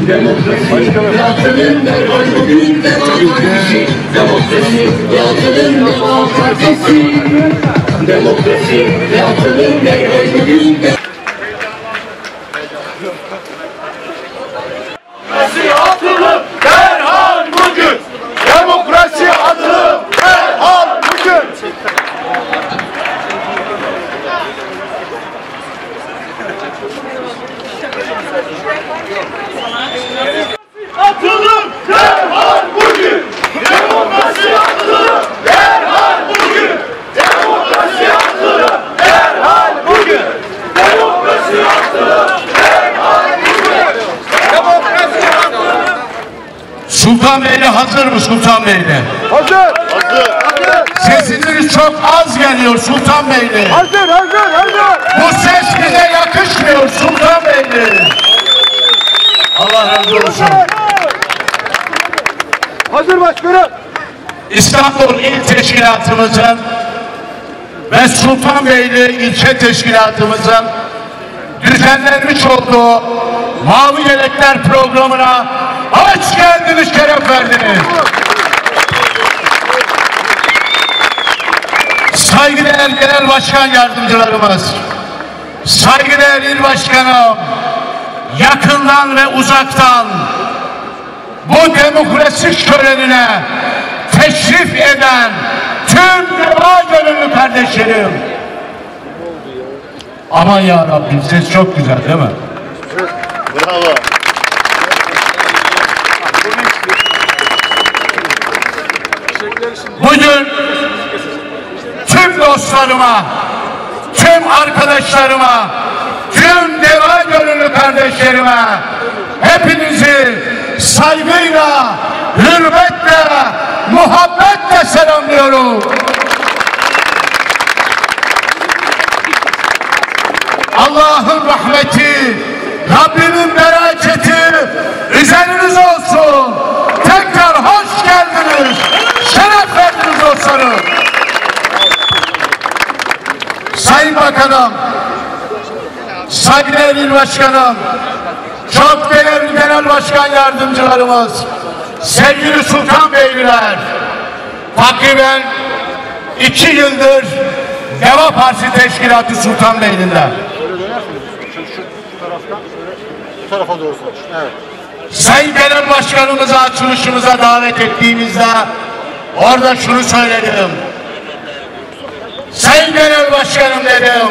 Bugün demokrasi yatırım demokrasi Demokrasi yatırım derhal bugün Demokrasi atılım derhal bugün. Demokrasi atılım derhal bugün. Atılım derhal bugün. Demokrasi atılım derhal bugün. Demokrasi atılım derhal bugün. Demokrasi atılım derhal bugün. Demokrasi atılım Sultanbeyli hazır mı Sultanbeyli? Hazır. Hazır. Hazır. Sesiniz çok az geliyor Sultanbeyli. Hazır. Hazır. Hazır. Bu ses bize yakışmıyor Sultanbeyli. Allah razı olsun. Hazır başkanım. İstanbul İl Teşkilatımızın ve Sultanbeyli İlçe Teşkilatımızın düzenlenmiş olduğu Mavi Yelekler programına hoş geldiniz, şeref verdiniz. Saygıdeğer Genel Başkan Yardımcılarımız, saygıdeğer İl Başkanım, yakından ve uzaktan bu demokrasi şölenine teşrif eden tüm deva gönüllü kardeşlerim. Aman ya Rabbim ses çok güzel değil mi? Bravo. Bugün tüm dostlarıma, tüm arkadaşlarıma, tüm deva gönüllü kardeşlerime hepinizi saygıyla, hürmetle, muhabbetle selamlıyorum. Allah'ın rahmeti, Rabbimin bereketi üzeriniz olsun. Tekrar hoş geldiniz. Şeref dostlarım. Sayın Bakanım, saygıdeğer İl Başkanım, çok değerli Genel Başkan Yardımcılarımız, sevgili Sultan Beyliler, takriben iki yıldır Deva Partisi Teşkilatı Sultanbeyli'nde. Bu tarafa doğru. Evet. Sayın Genel Başkanımızı açılışımıza davet ettiğimizde orada şunu söyledim. Sayın Genel Başkanım dedim.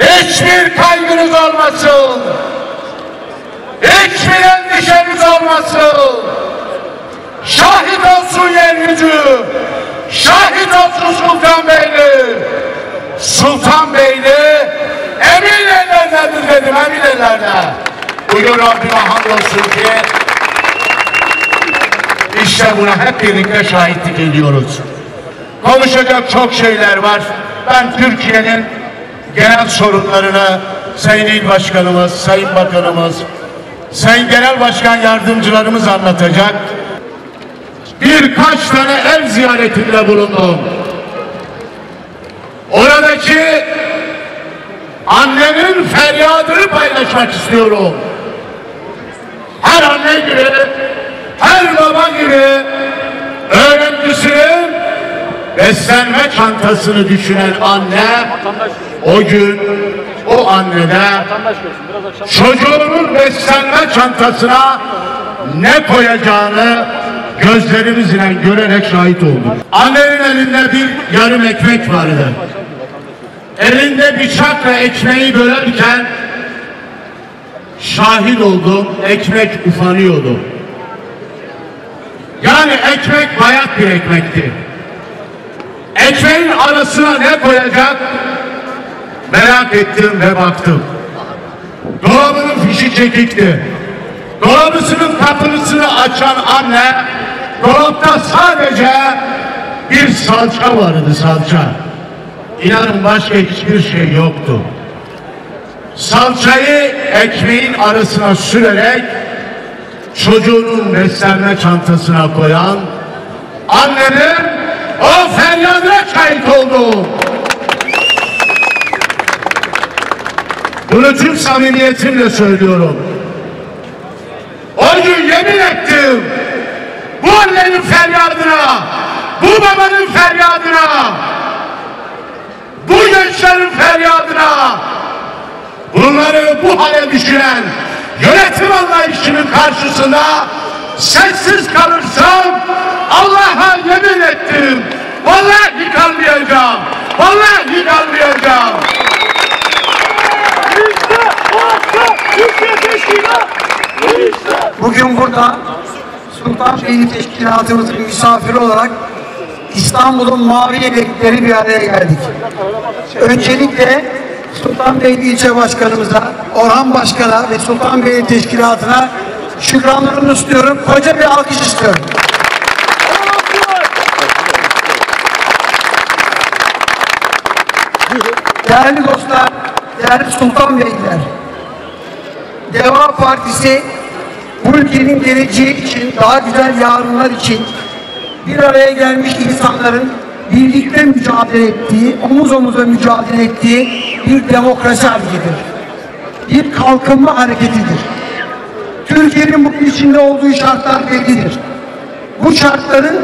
Hiçbir kaygınız olmasın. Hiçbir endişeniz olmasın. Şahit olsun yeryüzü. Şahit olsun Sultanbeyli. Sultanbeyli emin ellerindedir dedim emin ellerde. Bugün Rabbime hamdolsun ki işte buna hep birlikte şahitlik ediyoruz. Konuşacak çok şeyler var. Ben Türkiye'nin genel sorunlarını Sayın İl Başkanımız, Sayın Bakanımız, Sayın Genel Başkan Yardımcılarımız anlatacak. Birkaç tane ev ziyaretinde bulundum. Oradaki annenin feryadını paylaşmak istiyorum. Her anne gibi, her baba gibi öğrencisinin beslenme çantasını düşünen anne o gün o annede çocuğunun beslenme çantasına ne koyacağını gözlerimizle görerek şahit olduk. Annenin elinde bir yarım ekmek vardı. Elinde bıçakla ekmeği bölerken şahit oldum ekmek ufanıyordu. Yani ekmek bayat bir ekmekti. Ekmeğin arasına ne koyacak merak ettim ve baktım. Dolabının fişi çekikti. Dolabısının kapısını açan anne dolapta sadece bir salça vardı salça. İnanın başka hiçbir şey yoktu. Salçayı ekmeğin arasına sürerek çocuğunun beslenme çantasına koyan annenin o feryadına şahit oldu. Bunu tüm samimiyetimle söylüyorum. O gün yemin ettim bu annenin feryadına, bu babanın feryadına, bu gençlerin feryadına, bunları bu hale düşüren yönetim anlayışının karşısında sessiz kalırsam Allah'a yemin ettim. Vallahi kalmayacağım. Vallahi kalmayacağım. Bugün burada Sultanbeyli Teşkilatımızın misafiri olarak İstanbul'un mavi yelekleri bir araya geldik. Öncelikle Sultanbeyli İlçe Başkanımıza, Orhan Başkan'a ve Sultanbeyli Teşkilatı'na şükranlarımı istiyorum. Koca bir alkış istiyorum. Değerli dostlar, değerli Sultanbeyliler, Deva Partisi bu ülkenin geleceği için, daha güzel yarınlar için bir araya gelmiş insanların birlikte mücadele ettiği, omuz omuza mücadele ettiği bir demokrasi hareketidir. Bir kalkınma hareketidir. Türkiye'nin bugün içinde olduğu şartlar bellidir. Bu şartların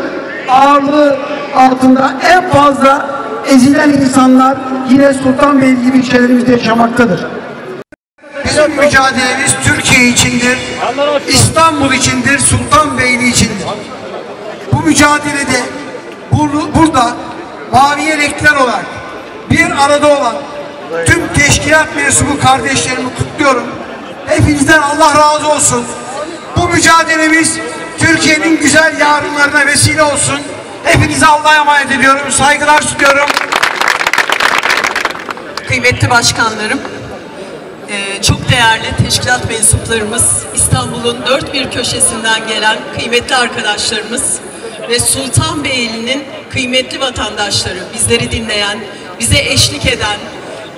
ağırlığı altında en fazla ezilen insanlar yine Sultanbeyli gibi ilçelerimizde yaşamaktadır. Bizim mücadelemiz Türkiye içindir, İstanbul içindir, Sultanbeyli içindir. Bu mücadelede bur- burada mavi yelekler olarak bir arada olan tüm teşkilat mensubu kardeşlerimi kutluyorum. Hepinizden Allah razı olsun. Bu mücadelemiz Türkiye'nin güzel yarınlarına vesile olsun. Hepinize Allah'a emanet ediyorum. Saygılar sunuyorum. Kıymetli başkanlarım, eee, çok değerli teşkilat mensuplarımız, İstanbul'un dört bir köşesinden gelen kıymetli arkadaşlarımız ve Sultanbeyli'nin kıymetli vatandaşları, bizleri dinleyen, bize eşlik eden,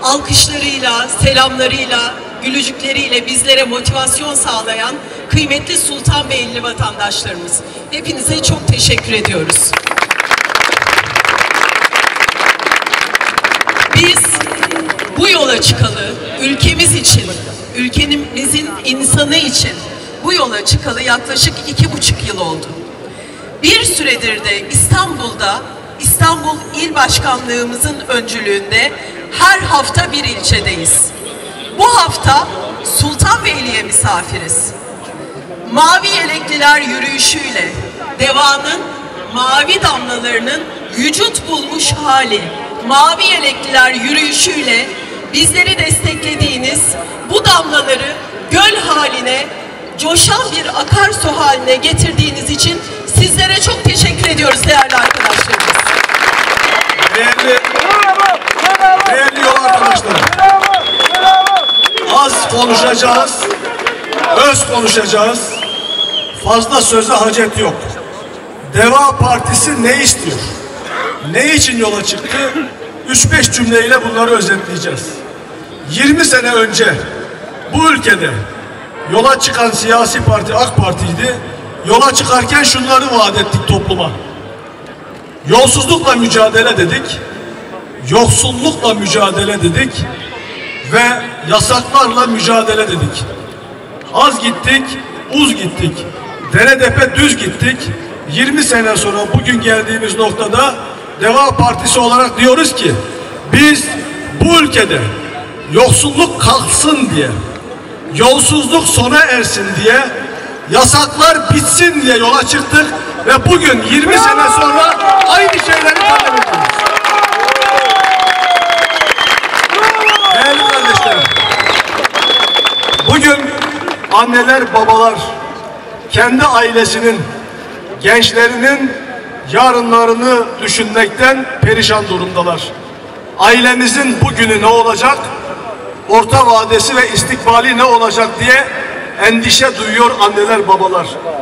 alkışlarıyla, selamlarıyla, gülücükleriyle bizlere motivasyon sağlayan kıymetli Sultanbeyli vatandaşlarımız. Hepinize çok teşekkür ediyoruz. Biz bu yola çıkalı ülkemiz için, ülkemizin insanı için bu yola çıkalı yaklaşık iki buçuk yıl oldu. Bir süredir de İstanbul'da İstanbul İl Başkanlığımızın öncülüğünde her hafta bir ilçedeyiz. Bu hafta Sultanbeyli'ye misafiriz. Mavi yelekliler yürüyüşüyle devanın mavi damlalarının vücut bulmuş hali, mavi yelekliler yürüyüşüyle bizleri desteklediğiniz bu damlaları göl haline, coşan bir akarsu haline getirdiğiniz için sizlere çok teşekkür ediyoruz değerli arkadaşlarımız. Değerli, değerli yol arkadaşlarım. Az konuşacağız, öz konuşacağız. Fazla söze hacet yok. Deva Partisi ne istiyor? Ne için yola çıktı? 3-5 cümleyle bunları özetleyeceğiz. 20 sene önce bu ülkede yola çıkan siyasi parti AK Parti'ydi. Yola çıkarken şunları vaat ettik topluma. Yolsuzlukla mücadele dedik. Yoksullukla mücadele dedik. Ve yasaklarla mücadele dedik. Az gittik, uz gittik. Dere depe düz gittik. 20 sene sonra bugün geldiğimiz noktada Deva Partisi olarak diyoruz ki biz bu ülkede yoksulluk kalksın diye, yolsuzluk sona ersin diye, yasaklar bitsin diye yola çıktık ve bugün 20 sene sonra aynı şeyleri talep ediyoruz. Değerli kardeşlerim, bugün anneler, babalar kendi ailesinin, gençlerinin yarınlarını düşünmekten perişan durumdalar. Ailemizin bugünü ne olacak, orta vadesi ve istikbali ne olacak diye endişe duyuyor anneler, babalar.